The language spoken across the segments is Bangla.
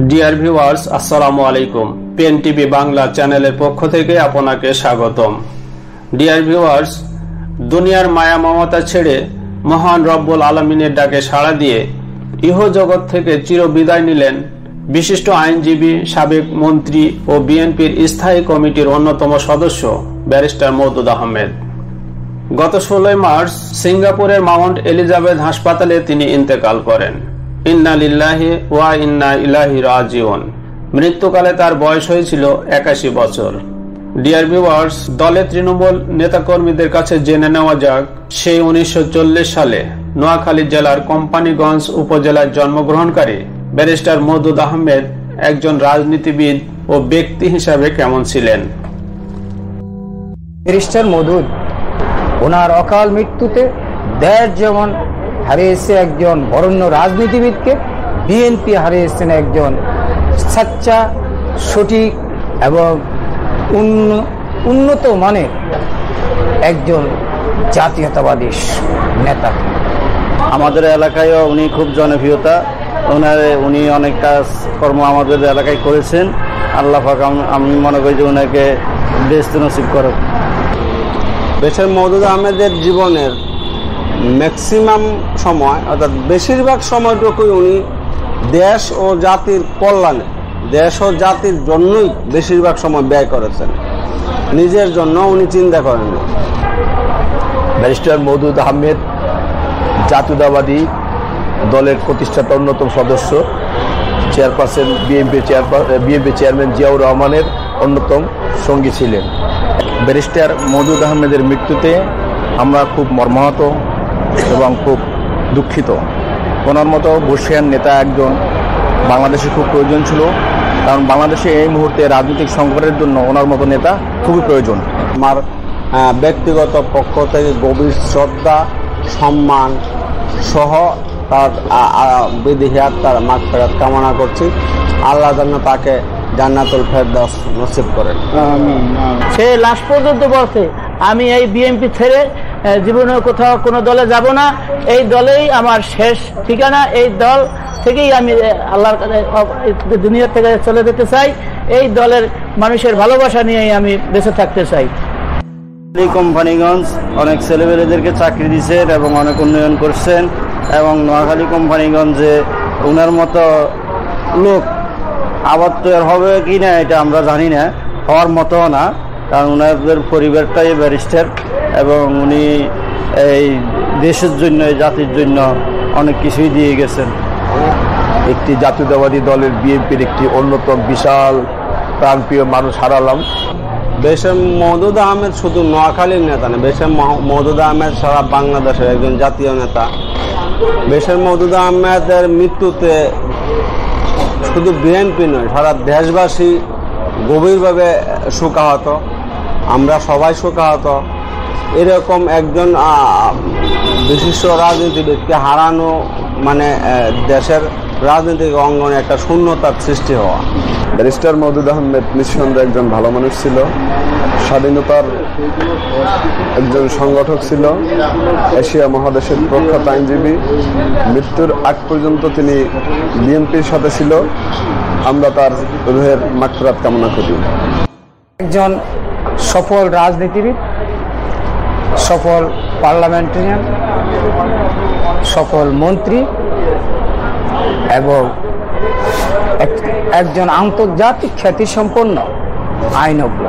ডিয়ার ভিউয়ার্স আসসালামু আলাইকুম পেন টিভি বাংলা চ্যানেলের পক্ষ থেকে আপনাকে স্বাগতম। ডিয়ার ভিউয়ার্স দুনিয়ার মায়া মমতা ছেড়ে মহান রব্বুল আলমিনের ডাকে সাড়া দিয়ে ইহ জগৎ থেকে চির বিদায় নিলেন বিশিষ্ট আইনজীবী, সাবেক মন্ত্রী ও বিএনপির স্থায়ী কমিটির অন্যতম সদস্য ব্যারিস্টার মৌদুদ আহমেদ। গত ষোলোই মার্চ সিঙ্গাপুরের মাউন্ট এলিজাবেথ হাসপাতালে তিনি ইন্তেকাল করেন। ইন্না ওয়া ইন্না ইলাহি রাজিউন। মৃত্যুকালে তার বয়স হয়েছিল একাশি বছর। ডিয়ার ভিউয়ার্স দলের তৃণমূল নেতাকর্মীদের কাছে জেনে নেওয়া যাক, সেই উনিশশো চল্লিশ সালে নোয়াখালী জেলার কোম্পানিগঞ্জ উপজেলায় জন্মগ্রহণকারী ব্যারিস্টার মদুদ আহমেদ একজন রাজনীতিবিদ ও ব্যক্তি হিসাবে কেমন ছিলেন? ব্যারিস্টার মধুর ওনার অকাল মৃত্যুতে দেশ যেমন হারিয়েছে একজন বরণ্য রাজনীতিবিদকে বিএনপি হারিয়েছেন একজন সাচ্চা সঠিক এবং উন্নত মানের একজন জাতীয়তাবাদী নেতা। আমাদের এলাকায়ও উনি খুব জনপ্রিয়তা। ওনার উনি অনেক কাজ কর্ম আমাদের এলাকায় করেছেন। আল্লাহ পাক আমি মনে করি যে ওনাকে বেস্ত নসিব করো বেশের মৌদুদ আহমেদের জীবনের ম্যাক্সিমাম সময়, অর্থাৎ বেশিরভাগ সময়টুকুই উনি দেশ ও জাতির কল্যাণে, দেশ ও জাতির জন্যই বেশিরভাগ সময় ব্যয় করেছেন। নিজের জন্য উনি চিন্তা করেননি ব্যারিস্টার মৌদুদ আহমেদ, জাতীয়তাবাদী দলের প্রতিষ্ঠাতা অন্যতম সদস্য, chairperson, BNP BNP chairman Ziaur রহমানের অন্যতম সঙ্গী ছিলেন। ব্যারিস্টার মৌদুদ আহমেদের মৃত্যুতে আমরা খুব মর্মাহত এবং খুব দুঃখিত। ওনার মতো বর্ষিয়ান নেতা একজন বাংলাদেশে খুব প্রয়োজন ছিল কারণ বাংলাদেশে এই মুহূর্তে রাজনৈতিক সংকটের জন্য ওনার মতো নেতা খুবই প্রয়োজন। আমার ব্যক্তিগত পক্ষ থেকে গভীর শ্রদ্ধা সম্মান সহ তার বিদেহী আত্মার মাঠ ফেরত কামনা করছি। আল্লাহ যেন তাকে জান্নাতুল ফেরদাস নসিব করেন। সে লাশ পর্যন্ত বলছে আমি এই বিএনপি ছেড়ে জীবনে কোথাও কোনো দলে যাব না। এই দলেই আমার শেষ ঠিকানা। এই দল থেকেই আমি আল্লাহর দুনিয়া থেকে চলে যেতে চাই। এই দলের মানুষের ভালোবাসা নিয়েই আমি বেঁচে থাকতে চাই। কোম্পানিগঞ্জ অনেক ছেলেমেয়েদেরকে চাকরি দিচ্ছেন এবং অনেক উন্নয়ন করছেন এবং নোয়াখালী কোম্পানিগঞ্জে ওনার মতো লোক আবার হবে কি না, এটা আমরা জানি না, হওয়ার মতো না। কারণ ওনাদের পরিবারটাই ব্যারিস্টার এবং উনি এই দেশের জন্য জাতির জন্য অনেক কিছুই দিয়ে গেছেন। একটি জাতীয়তাবাদী দলের বিএনপির একটি অন্যতম বিশাল প্রাণপ্রিয় মানুষ হারালাম। বেশেম মহদুদ আহমেদ শুধু নোয়াখালীর নেতা না, বেশেম মহদুদ আহমেদ সারা বাংলাদেশের একজন জাতীয় নেতা। বেশের মহদুদ আহমেদের মৃত্যুতে শুধু বিএনপি নয়, সারা দেশবাসী গভীরভাবে শোকাহত। আমরা সবাই শোকাহত। এরকম একজন বিশিষ্ট রাজনীতিবিদকে হারানো মানে দেশের রাজনৈতিক অঙ্গনে একটা শূন্যতার সৃষ্টি হওয়া। ব্যারিস্টার মৌদুদ আহমেদ নিঃসন্দেহে একজন ভালো মানুষ ছিল। স্বাধীনতার একজন সংগঠক ছিল। এশিয়া মহাদেশের প্রখ্যাত আইনজীবী। মৃত্যুর আগ পর্যন্ত তিনি বিএনপির সাথে ছিল। আমরা তার রুহের মাঠফেরাত কামনা করি। একজন সফল রাজনীতিবিদ, সফল পার্লামেন্টারিয়ান, সফল মন্ত্রী এবং একজন আন্তর্জাতিক খ্যাতিসম্পন্ন আইনজ্ঞ।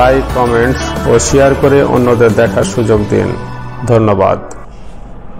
লাইক কমেন্টস ও শেয়ার করে অন্যদের দেখার সুযোগ দিন। ধন্যবাদ।